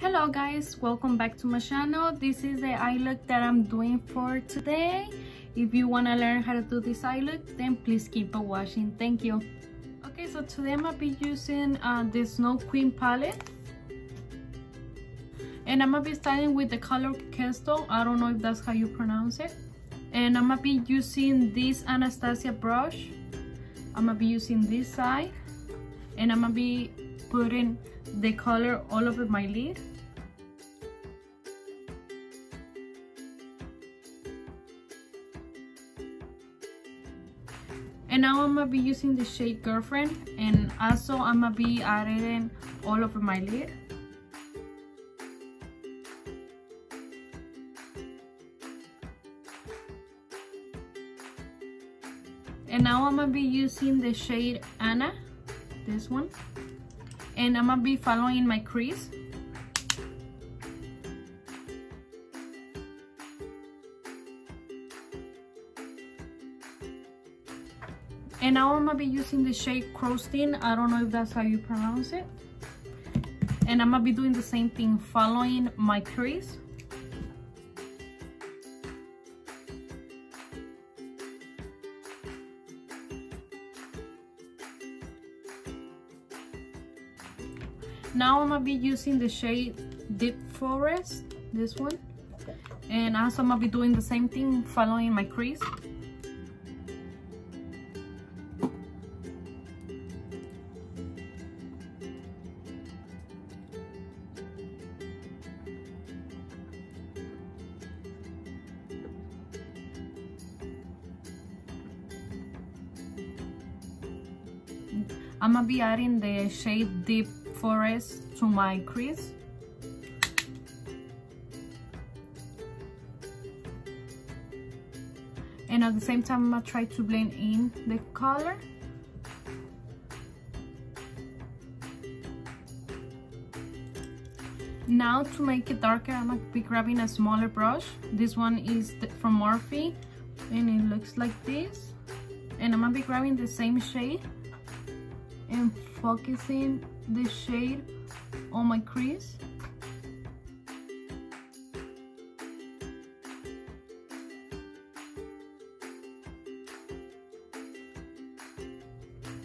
hello guys. Welcome back to my channel. This is the eye look that i'm doing for today. If you want to learn how to do this eye look then please keep on watching. Thank you. Okay so today i'm gonna be using uh, the snow queen palette. And i'm gonna be starting with the color Kesto. i don't know if that's how you pronounce it. And i'm gonna be using this anastasia brush. I'm gonna be using this side. And i'm gonna be putting the color all over my lid. And now I'm gonna be using the shade girlfriend and also I'm gonna be adding all over my lid. And now I'm gonna be using the shade Anna this one and I'm gonna be following my crease. And now I'm gonna be using the shade Crostin I don't know if that's how you pronounce it. And I'm gonna be doing the same thing following my crease now I'm gonna be using the shade Deep Forest this one. And also I'm gonna be doing the same thing following my crease. I'm gonna be adding the shade Deep Forest to my crease. And at the same time, I'm gonna try to blend in the color. Now to make it darker, I'm gonna be grabbing a smaller brush. This one is from Morphe and it looks like this. And I'm gonna be grabbing the same shade and focusing the shade on my crease.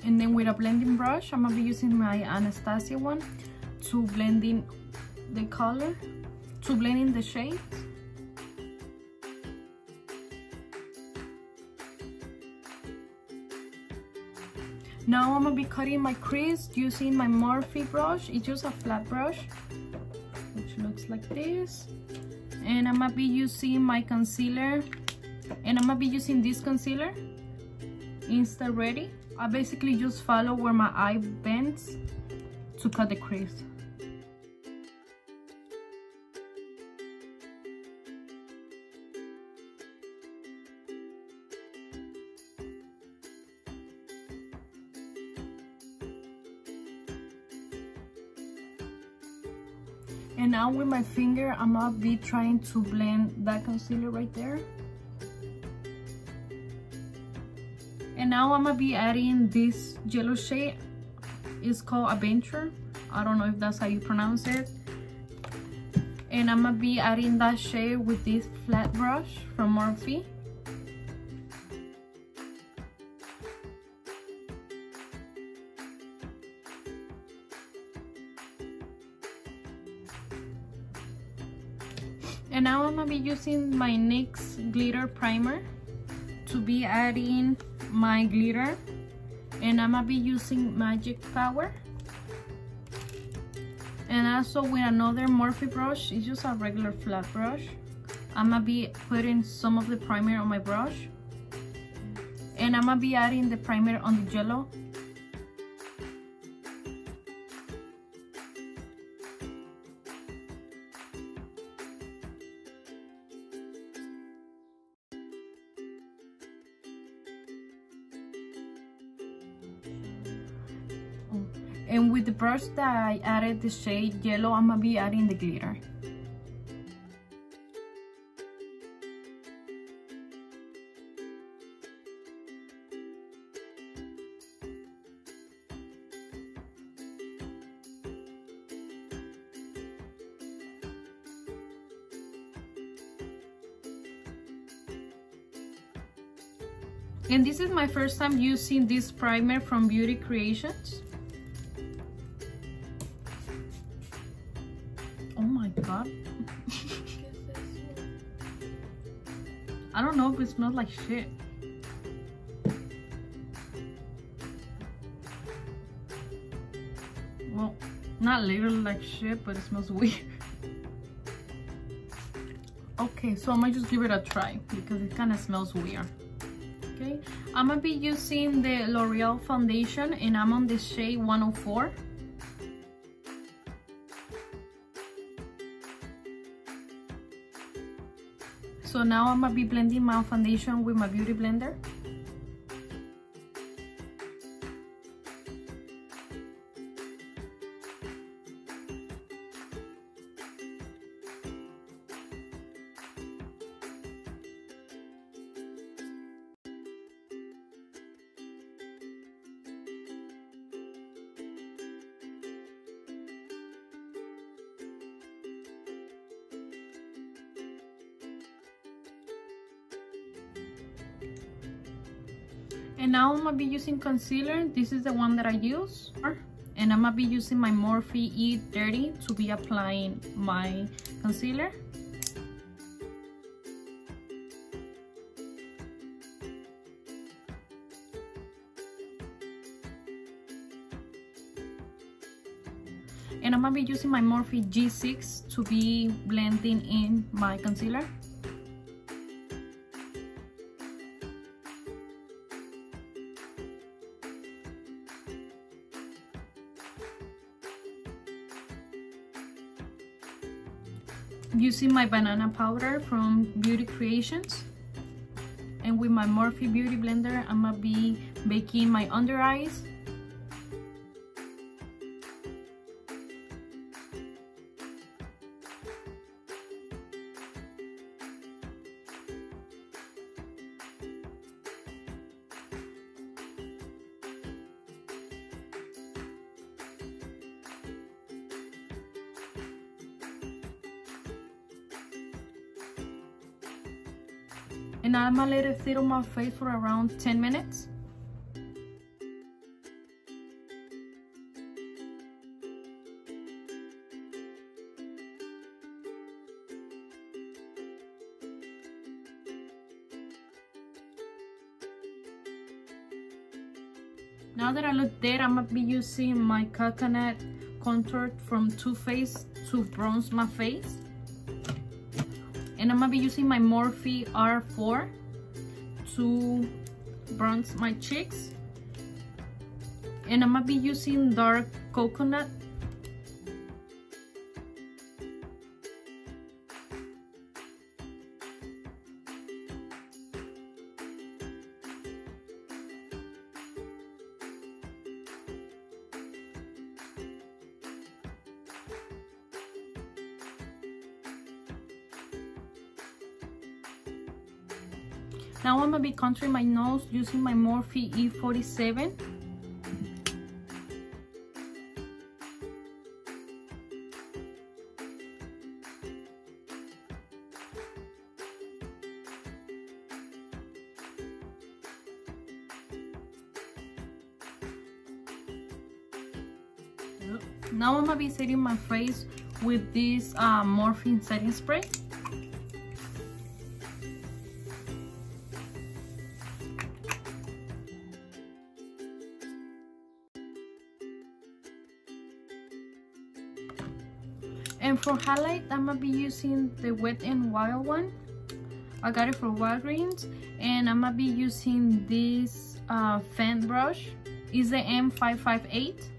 And then with a blending brush I'm gonna be using my Anastasia one to blend in the color to blend in the shades Now I'm gonna be cutting my crease using my Morphe brush. It's just a flat brush, which looks like this. And I'm gonna be using my concealer. And I'm gonna be using this concealer, Insta Ready. I basically just follow where my eye bends to cut the crease. Now with my finger I'm gonna be trying to blend that concealer right there. And now I'm gonna be adding this yellow shade. It's called Adventure. I don't know if that's how you pronounce it. And I'm gonna be adding that shade with this flat brush from Morphe and now I'm gonna be using my NYX glitter primer to be adding my glitter. And I'm gonna be using magic power. And also with another Morphe brush it's just a regular flat brush. I'm gonna be putting some of the primer on my brush. And I'm gonna be adding the primer on the jello and with the brush that I added the shade yellow, I'm gonna be adding the glitter. And this is my first time using this primer from Beauty Creations. I don't know if it smells like shit. Well, not literally like shit, but it smells weird. okay, so I might just give it a try because it kind of smells weird. Okay, I'm gonna be using the L'Oreal foundation and I'm on the shade 104. So now I'm gonna be blending my foundation with my beauty blender. And now I'm gonna be using concealer. This is the one that I use. And I'm gonna be using my Morphe E30 to be applying my concealer. And I'm gonna be using my Morphe G6 to be blending in my concealer. Using my banana powder from Beauty Creations. And with my Morphe Beauty Blender, I'm gonna be baking my under eyes. And I'm gonna let it sit on my face for around 10 minutes. Now that I look dead, I'm gonna be using my coconut contour from Too Faced to bronze my face and I'm gonna be using my Morphe R4 to bronze my cheeks and I'm gonna be using dark coconut Now I'm gonna be contouring my nose using my Morphe E47. Now I'm gonna be setting my face with this uh, Morphe setting spray. And for highlight, I'm gonna be using the Wet n Wild one. I got it from Walgreens. And I'm gonna be using this uh, fan brush. It's the M558.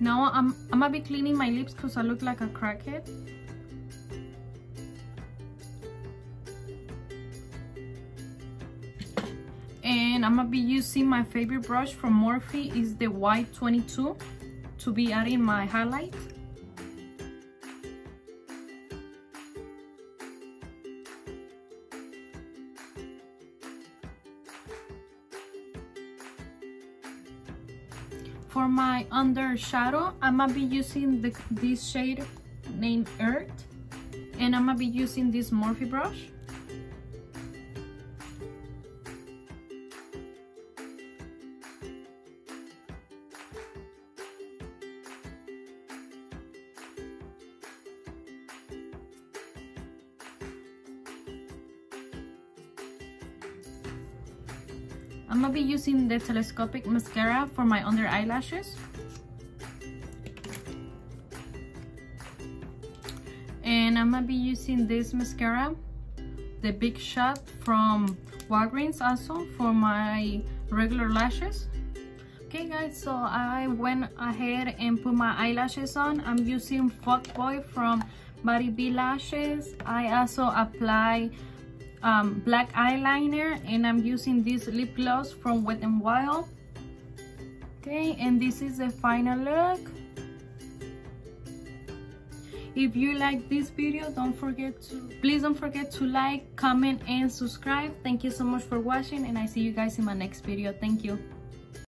Now I'm, I'm gonna be cleaning my lips because I look like a crackhead. And I'm gonna be using my favorite brush from Morphe is the Y22 to be adding my highlight. For my under shadow i'm gonna be using the, this shade named earth and i'm gonna be using this morphe brush I'm gonna be using the telescopic mascara for my under eyelashes. And I'm gonna be using this mascara, the Big Shot from Walgreens also for my regular lashes. Okay guys, so I went ahead and put my eyelashes on. I'm using Fuckboy from Baddie B Lashes. I also apply um, black eyeliner and I'm using this lip gloss from Wet n Wild. Okay and this is the final look. If you like this video don't forget to please don't forget to like comment and subscribe. Thank you so much for watching and I see you guys in my next video. Thank you